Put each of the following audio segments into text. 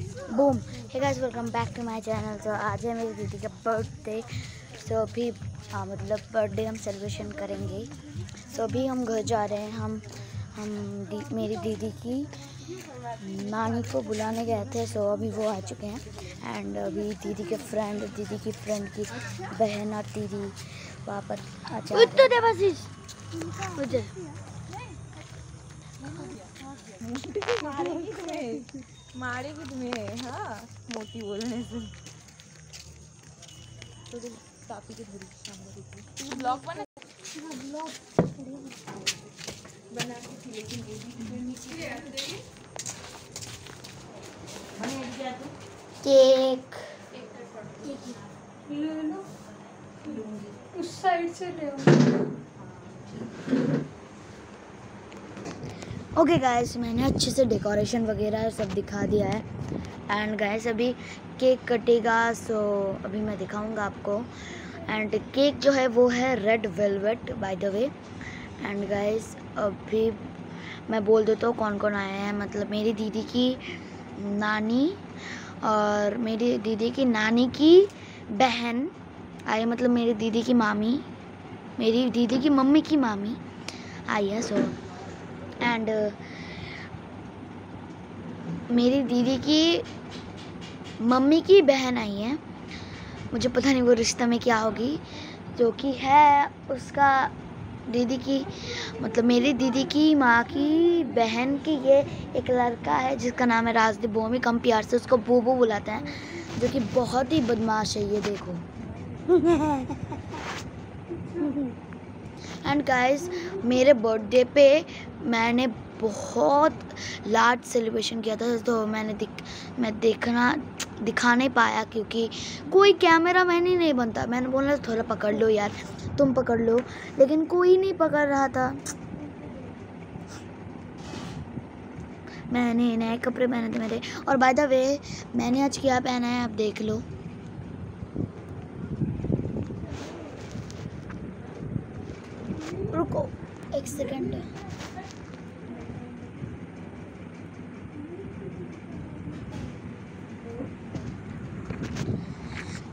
Boom hey guys welcome back to my channel तो आज है मेरी दीदी का बर्थडे सो अभी हाँ मतलब बर्थडे हम सेलिब्रेशन करेंगे. सो अभी हम घर जा रहे हैं. हम हम दी, मेरी दीदी की नानी को बुलाने गए थे. सो अभी वो आ चुके हैं. एंड अभी दीदी के फ्रेंड दीदी की फ्रेंड की बहन और दीदी वहाँ पर आ जा रहे हैं। उधर मारेगी तुम्हें। हाँ। मोटी बोलने से। तो देख, काफ़ी के धूरी सामने देखी ब्लॉग बना। बना के थी लेकिन ये भी तुझे नीचे केक। उस साइड से ले ओके गाइस मैंने अच्छे से डेकोरेशन वगैरह सब दिखा दिया है। एंड गाइस अभी केक कटेगा सो अभी मैं दिखाऊँगा आपको। एंड केक जो है, वो है red velvet by the way and guys अभी मैं बोल देता हूँ कौन कौन आए हैं। मतलब मेरी दीदी की नानी और मेरी दीदी की नानी की बहन आई मतलब मेरी दीदी की मामी, मेरी दीदी की मम्मी की मामी आई है सो एंड मेरी दीदी की मम्मी की बहन आई है। मुझे पता नहीं वो रिश्ते में क्या होगी। जो कि है उसका दीदी की मतलब मेरी दीदी की माँ की बहन की ये एक लड़का है जिसका नाम है राजदीप वो हम प्यार से उसको बूबू बुलाते हैं, जो कि बहुत ही बदमाश है ये, देखो। एंड गाइस मेरे बर्थडे पे मैंने बहुत लार्ज सेलिब्रेशन किया था तो मैंने दिख, मैं देखना, दिखा नहीं पाया क्योंकि कोई कैमरा मैन ही नहीं बनता। मैंने बोला, थोड़ा पकड़ लो यार, तुम पकड़ लो। लेकिन कोई नहीं पकड़ रहा था। मैंने नए कपड़े पहने थे मेरे। और बाय द वे मैंने आज क्या, पहना है, आप देख लो। एक सेकंड।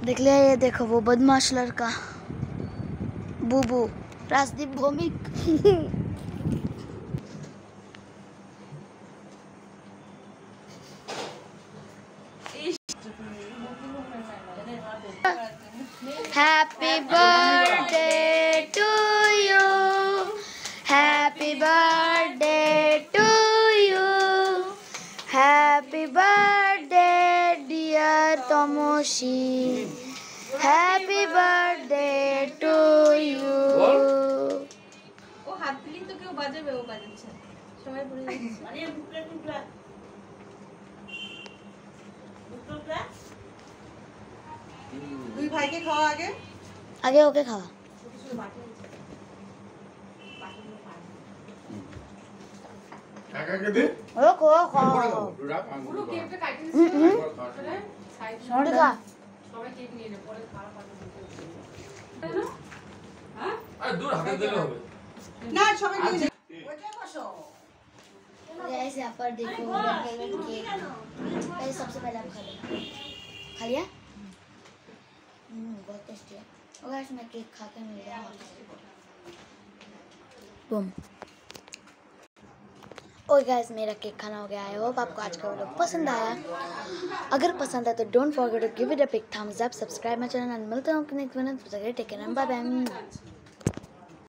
देख लिया ये देखो वो बदमाश लड़का। बूबू Rajdeep Bhowmick. Happy birthday Happy birthday, dear Tomoshi. Happy birthday to you. ও হাত দিলি তো কেউ বাজাবে ও বাজাচ্ছে। সবাই বলে যাচ্ছে আরে দুই ভাইকে খাওয়া আগে? আগে ওকে খাওয়া। কাকাকে দে रुको করে खाओ দাও রাখ আঙ্গুল छोड़ खा আরে দূর হাতে দিলে হবে না সবাই নিয়ে যাও ওইটা বসো गाइस यहाँ पर देखो रेड वेलवेट केक गाइस सबसे पहले आप खा लो खा लिया हम्म बहुत टेस्टी है और गाइस मैं केक खा के मिल गया बूम और गैस मेरा केक खाना हो गया आई होप आपको आज का वीडियो पसंद आया। अगर पसंद आया तो don't forget to give it a big thumbs up subscribe my channel and मिलते हैं आपके next video take care bye bye